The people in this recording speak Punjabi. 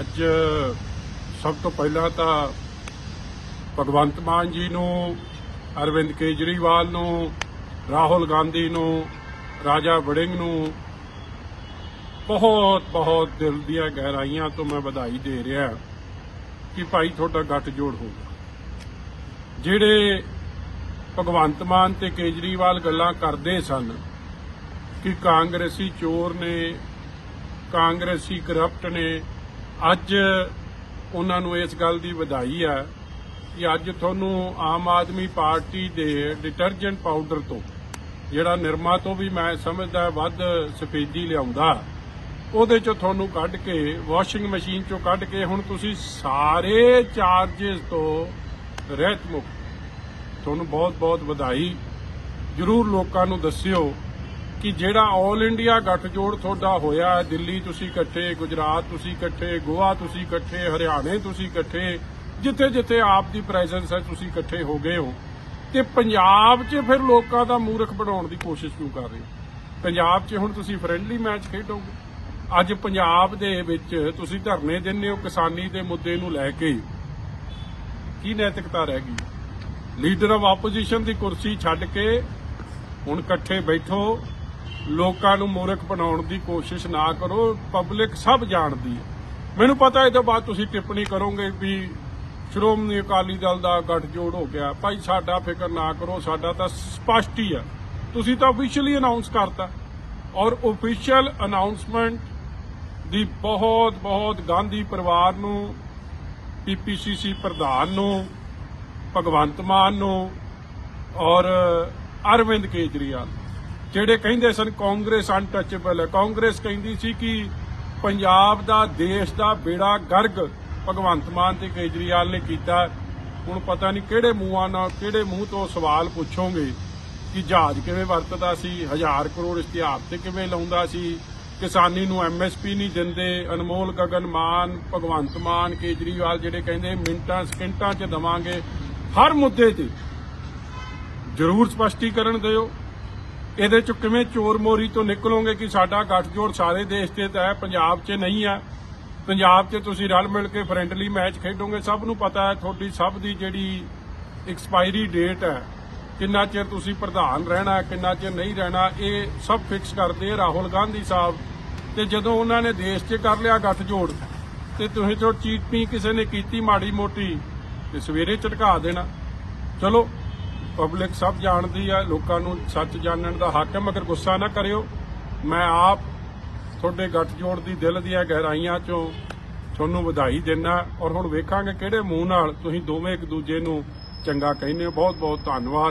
ਅੱਜ ਸਭ ਤੋਂ ਪਹਿਲਾਂ ਤਾਂ ਭਗਵੰਤ ਮਾਨ ਜੀ ਨੂੰ, ਅਰਵਿੰਦ ਕੇਜਰੀਵਾਲ ਨੂੰ, ਰਾਹੁਲ ਗਾਂਧੀ ਨੂੰ, ਰਾਜਾ ਵੜਿੰਗ ਨੂੰ ਬਹੁਤ ਬਹੁਤ ਦਿਲ ਦੀਆਂ ਗਹਿਰਾਈਆਂ ਤੋਂ ਮੈਂ ਵਧਾਈ ਦੇ ਰਿਹਾ ਕਿ ਭਾਈ ਤੁਹਾਡਾ ਗੱਠ ਜੋੜ ਹੋ ਜਿਹੜੇ ਭਗਵੰਤ ਮਾਨ ਤੇ ਕੇਜਰੀਵਾਲ ਗੱਲਾਂ ਕਰਦੇ ਸਨ ਕਿ ਕਾਂਗਰਸੀ ਚੋਰ ਨੇ, ਕਾਂਗਰਸੀ ਕਰਪਟ ਨੇ ਅੱਜ ਉਹਨਾਂ ਨੂੰ ਇਸ ਗੱਲ ਦੀ ਵਧਾਈ ਹੈ ਕਿ ਅੱਜ ਤੁਹਾਨੂੰ ਆਮ ਆਦਮੀ ਪਾਰਟੀ ਦੇ ਡਿਟਰਜੈਂਟ ਪਾਊਡਰ ਤੋਂ, ਜਿਹੜਾ ਨਿਰਮਾ ਤੋਂ ਵੀ ਮੈਂ ਸਮਝਦਾ ਵੱਧ ਸਫੇਦੀ ਲਿਆਉਂਦਾ, ਉਹਦੇ ਚੋਂ ਤੁਹਾਨੂੰ ਕੱਢ ਕੇ ਵਾਸ਼ਿੰਗ ਮਸ਼ੀਨ ਚੋਂ ਕੱਢ ਕੇ ਹੁਣ ਤੁਸੀਂ ਸਾਰੇ ਚਾਰजेस ਤੋਂ ਰਹਿਤ ਮੁਕਤ। ਤੁਹਾਨੂੰ ਬਹੁਤ ਬਹੁਤ ਵਧਾਈ। ਜਰੂਰ ਲੋਕਾਂ ਨੂੰ ਦੱਸਿਓ ਕਿ ਜਿਹੜਾ 올 ਇੰਡੀਆ ਗੱਠਜੋੜ ਤੁਹਾਡਾ ਹੋਇਆ, ਦਿੱਲੀ ਤੁਸੀਂ ਇਕੱਠੇ, ਗੁਜਰਾਤ ਤੁਸੀਂ ਇਕੱਠੇ, ਗੋਆ ਤੁਸੀਂ ਇਕੱਠੇ, ਹਰਿਆਣੇ ਤੁਸੀਂ ਇਕੱਠੇ ਜਿੱਥੇ ਜਿੱਥੇ ਆਪ ਦੀ ਪ੍ਰੈਜ਼ੈਂਸ ਹੈ, ਤੁਸੀਂ ਇਕੱਠੇ ਹੋ ਗਏ ਹੋ। ਤੇ ਪੰਜਾਬ 'ਚ ਫਿਰ ਲੋਕਾਂ ਦਾ ਮੂਰਖ ਬਣਾਉਣ ਦੀ ਕੋਸ਼ਿਸ਼ ਕਿਉਂ ਕਰ ਰਹੇ ਹੋ? ਪੰਜਾਬ 'ਚ ਹੁਣ ਤੁਸੀਂ ਫ੍ਰੈਂਡਲੀ ਮੈਚ ਖੇਡੋਗੇ। ਅੱਜ ਪੰਜਾਬ ਦੇ ਵਿੱਚ ਤੁਸੀਂ ਧਰਨੇ ਦਿੰਦੇ ਹੋ, ਕਿਸਾਨੀ ਦੇ ਮੁੱਦੇ ਨੂੰ ਲੈ ਕੇ। ਕੀ ਨੈਤਿਕਤਾ ਰਹਿ ਗਈ? ਲੀਡਰ ਆਫ ਆਪੋਜੀਸ਼ਨ ਦੀ ਕੁਰਸੀ ਛੱਡ ਕੇ ਹੁਣ ਇਕੱਠੇ ਬੈਠੋ। ਲੋਕਾਂ ਨੂੰ ਮੂਰਖ ਬਣਾਉਣ ਦੀ ਕੋਸ਼ਿਸ਼ ਨਾ ਕਰੋ ਪਬਲਿਕ ਸਭ ਜਾਣਦੀ ਹੈ। ਮੈਨੂੰ ਪਤਾ ਇਹ ਤੋਂ ਬਾਅਦ ਤੁਸੀਂ ਟਿੱਪਣੀ ਕਰੋਗੇ ਵੀ ਸ਼੍ਰੋਮਣੀ ਅਕਾਲੀ ਦਲ ਦਾ ਗੱਠਜੋੜ ਹੋ ਗਿਆ। ਭਾਈ ਸਾਡਾ ਫਿਕਰ ਨਾ ਕਰੋ, ਸਾਡਾ ਤਾਂ ਸਪਸ਼ਟ ਹੀ ਹੈ ਤੁਸੀਂ ਤਾਂ ਅਫੀਸ਼ੀਅਲੀ ਅਨਾਉਂਸ ਕਰਤਾ। ਔਰ ਅਫੀਸ਼ੀਅਲ ਅਨਾਉਂਸਮੈਂਟ ਦੀ ਬਹੁਤ ਬਹੁਤ ਗਾਂਧੀ ਪਰਿਵਾਰ ਨੂੰ ਪੀਪੀਸੀਸੀ ਪ੍ਰਧਾਨ ਨੂੰ, ਭਗਵੰਤ ਮਾਨ ਨੂੰ ਔਰ ਅਰਵਿੰਦ ਕੇਜਰੀਵਾਲ ਜਿਹੜੇ ਕਹਿੰਦੇ ਸਨ ਕਾਂਗਰਸ ਅਨਟੱਚੇਬਲ ਹੈ। ਕਾਂਗਰਸ ਕਹਿੰਦੀ ਸੀ ਕਿ ਪੰਜਾਬ ਦਾ, ਦੇਸ਼ ਦਾ ਬੇੜਾ ਗਰਗ ਭਗਵੰਤ ਮਾਨ ਤੇ ਕੇਜਰੀਵਾਲ ਨੇ ਕੀਤਾ। ਹੁਣ ਪਤਾ ਨਹੀਂ ਕਿਹੜੇ ਮੂੰਹਾਂ ਨਾਲ, ਕਿਹੜੇ ਮੂੰਹ ਤੋਂ ਸਵਾਲ ਪੁੱਛੋਗੇ ਕਿ ਜਹਾਜ਼ ਕਿਵੇਂ ਵਰਤਦਾ ਸੀ, ਹਜ਼ਾਰ ਕਰੋੜ ਇਸ਼ਤਿਹਾਰ ਤੇ ਕਿਵੇਂ ਲਾਉਂਦਾ ਸੀ। ਕਿਸਾਨੀ ਨੂੰ ਐਮਐਸਪੀ ਨਹੀਂ ਦਿੰਦੇ, ਅਨਮੋਲ ਗਗਨ ਮਾਨ, ਭਗਵੰਤ ਮਾਨ, ਕੇਜਰੀਵਾਲ ਜਿਹੜੇ ਕਹਿੰਦੇ ਮਿੰਟਾਂ, ਸਕਿੰਟਾਂ 'ਚ ਦਵਾਂਗੇ। ਹਰ ਮੁੱਦੇ ਤੇ ਜ਼ਰੂਰ ਸਪਸ਼ਟੀਕਰਨ ਦਿਓ। ਇਹਦੇ ਚ ਕਿਵੇਂ ਚੋਰ ਮੋਰੀ ਤੋਂ ਨਿਕਲੋਗੇ ਕਿ ਸਾਡਾ ਗੱਠਜੋੜ ਸਾਰੇ ਦੇਸ਼ ਤੇ ਤਾਂ ਹੈ, ਪੰਜਾਬ 'ਚ ਨਹੀਂ ਹੈ। ਪੰਜਾਬ 'ਚ ਤੁਸੀਂ ਰਲ ਮਿਲ ਕੇ ਫਰੈਂਡਲੀ ਮੈਚ ਖੇਡੋਗੇ, ਸਭ ਨੂੰ ਪਤਾ ਹੈ, ਤੁਹਾਡੀ ਸਭ ਦੀ ਜਿਹੜੀ ਐਕਸਪਾਇਰੀ ਡੇਟ ਹੈ, ਕਿੰਨਾ ਚਿਰ ਤੁਸੀਂ ਪ੍ਰਧਾਨ ਰਹਿਣਾ, ਕਿੰਨਾ ਚਿਰ ਨਹੀਂ ਰਹਿਣਾ, ਇਹ ਸਭ ਫਿਕਸ ਕਰਦੇ ਰਾਹੁਲ ਗਾਂਧੀ ਸਾਹਿਬ। ਤੇ ਜਦੋਂ ਉਹਨਾਂ ਨੇ ਦੇਸ਼ 'ਚ ਕਰ ਲਿਆ ਗੱਠਜੋੜ, ਤੇ ਤੁਸੀਂ ਤੋਂ ਚੀਟਪੀ ਕਿਸੇ ਨੇ ਕੀਤੀ ਮਾੜੀ ਮੋਟੀ, ਤੇ ਸਵੇਰੇ ਝਟਕਾ ਦੇਣਾ। ਚਲੋ ਪਬਲਿਕ ਸਭ ਜਾਣਦੀ ਆ, ਲੋਕਾਂ ਨੂੰ ਸੱਚ ਜਾਣਨ ਦਾ ਹੱਕ ਹੈ, ਮਗਰ ਗੁੱਸਾ ਨਾ ਕਰਿਓ। ਮੈਂ ਆਪ ਤੁਹਾਡੇ ਗੱਠਜੋੜ ਦੀ ਦਿਲ ਦੀਆਂ ਗਹਿਰਾਈਆਂ ਚੋਂ ਤੁਹਾਨੂੰ ਵਧਾਈ ਦਿੰਦਾ ਔਰ ਹੁਣ ਵੇਖਾਂਗੇ ਕਿਹੜੇ ਮੂੰਹ ਨਾਲ ਤੁਸੀਂ ਦੋਵੇਂ ਇੱਕ ਦੂਜੇ ਨੂੰ ਚੰਗਾ ਕਹਿੰਦੇ ਹੋ। ਬਹੁਤ ਬਹੁਤ ਧੰਨਵਾਦ।